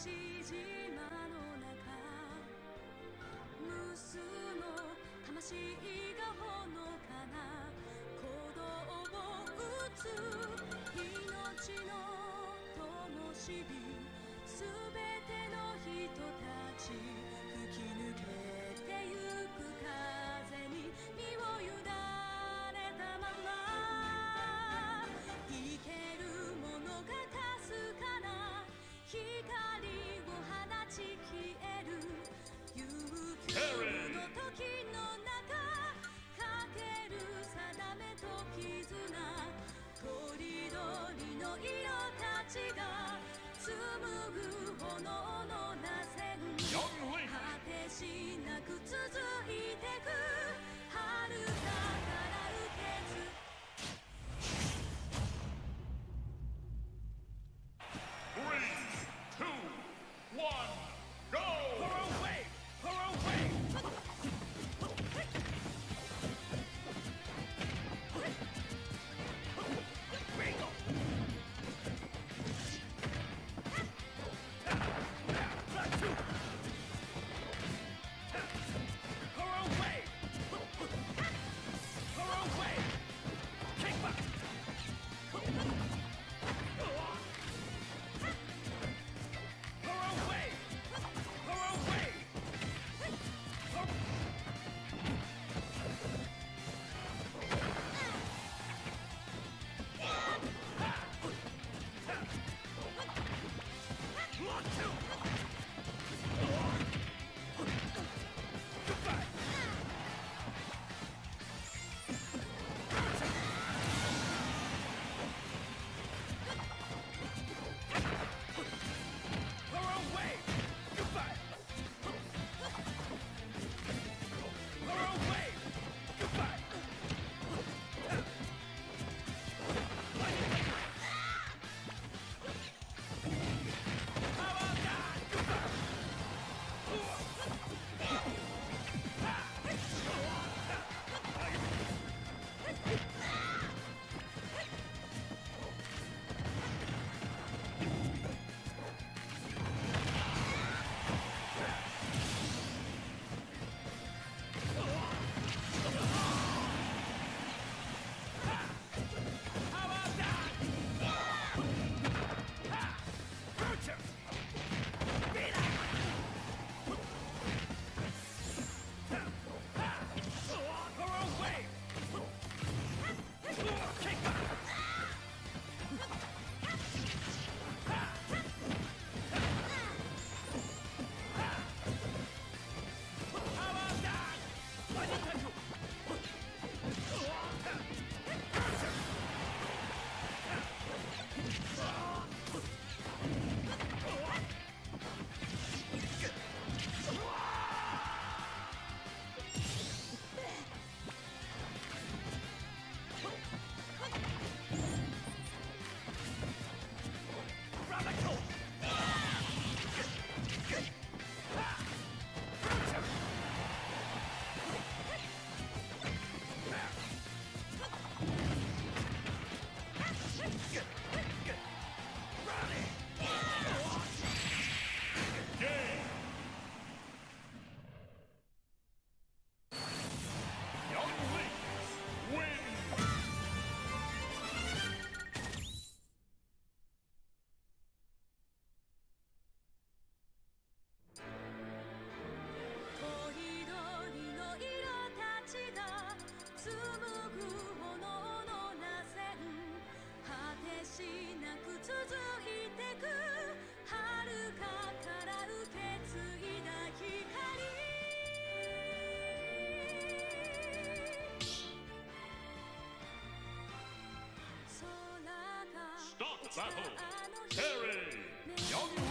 し島の中無数の魂がほのかな鼓動を打つ命炎のなせん果てしなく続いてく。遥かから受けずしなく続いてく遥かから受け継いだ光空が Stop battle! Terry! Young